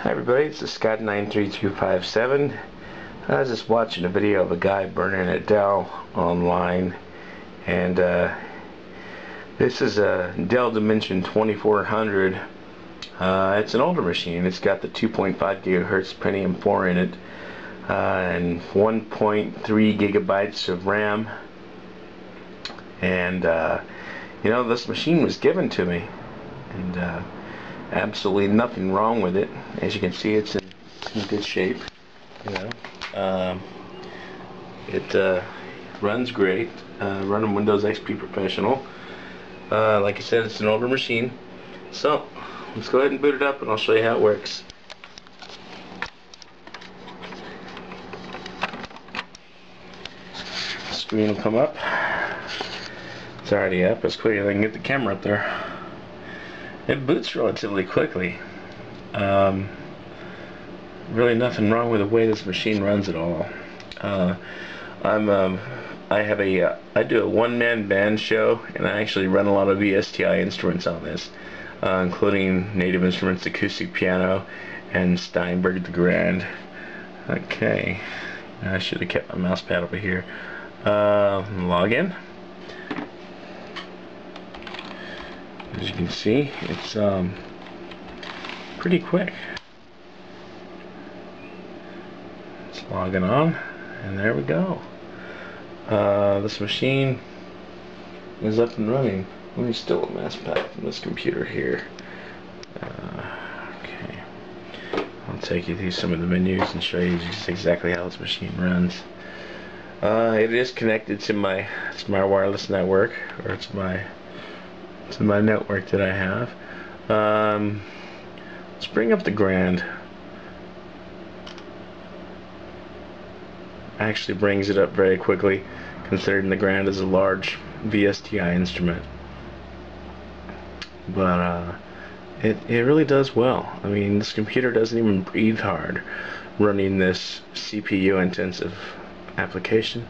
Hi everybody, it's the Scott 93257. I was just watching a video of a guy burning a Dell online and uh, this is a Dell Dimension 2400 uh, it's an older machine. It's got the 2.5 gigahertz Pentium 4 in it uh, and 1.3 gigabytes of RAM. And uh, you know this machine was given to me and uh, absolutely nothing wrong with it. As you can see it's in, good shape you know. Um, it uh, runs great. Uh, running Windows XP Professional. Uh, like I said it's an older machine. So let's go ahead and boot it up and I'll show you how it works. Screen will come up. It's already up. As quick as I can get the camera up there it boots relatively quickly. Um, really nothing wrong with the way this machine runs at all. Uh, I'm um, I have a uh, I do a one-man band show and I actually run a lot of VSTI instruments on this, uh, including Native Instruments acoustic piano and Steinberg the Grand. Okay, I should have kept my mouse pad over here. Uh, login. As you can see it's um, pretty quick. It's logging on and there we go. Uh, this machine is up and running. Let me still a mouse pad from this computer here. Uh, okay. I'll take you through some of the menus and show you just exactly how this machine runs. Uh, it is connected to my to my wireless network or it's my to my network that I have. Um, let's bring up the Grand. Actually brings it up very quickly considering the Grand is a large VSTI instrument. But uh, it, it really does well. I mean this computer doesn't even breathe hard running this CPU intensive application.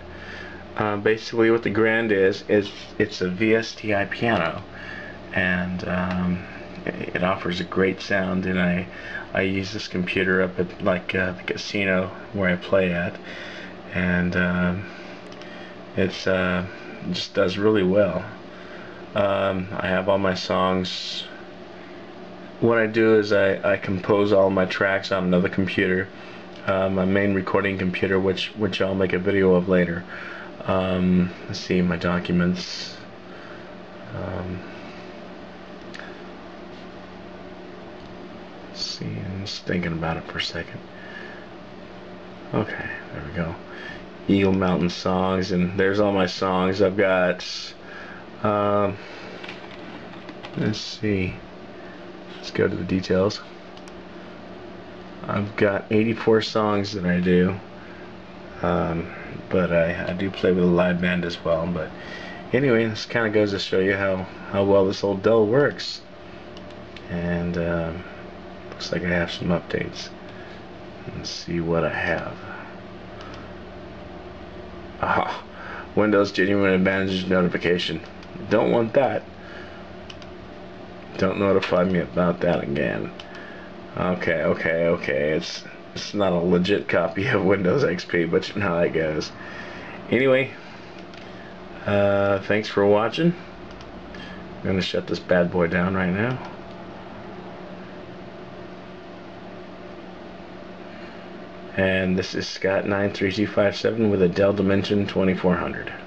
Uh, basically what the Grand is, is it's a VSTI piano and um, it offers a great sound and I I use this computer up at like uh, the casino where I play at and uh, it's uh, just does really well. Um, I have all my songs. What I do is I, I compose all my tracks on another computer uh, my main recording computer which which I'll make a video of later. Um, let's see my documents um, see, I'm just thinking about it for a second. Okay, there we go. Eagle Mountain songs, and there's all my songs. I've got, um, let's see, let's go to the details. I've got 84 songs that I do, um, but I, I do play with a live band as well. But anyway, this kind of goes to show you how, how well this old Dell works. And, um, looks like I have some updates. Let's see what I have. Aha. Windows Genuine Advantage notification. Don't want that. Don't notify me about that again. Okay okay okay. It's it's not a legit copy of Windows XP but you know how that goes. Anyway uh, thanks for watching. I'm gonna shut this bad boy down right now and this is Scott 93257 with a Dell Dimension 2400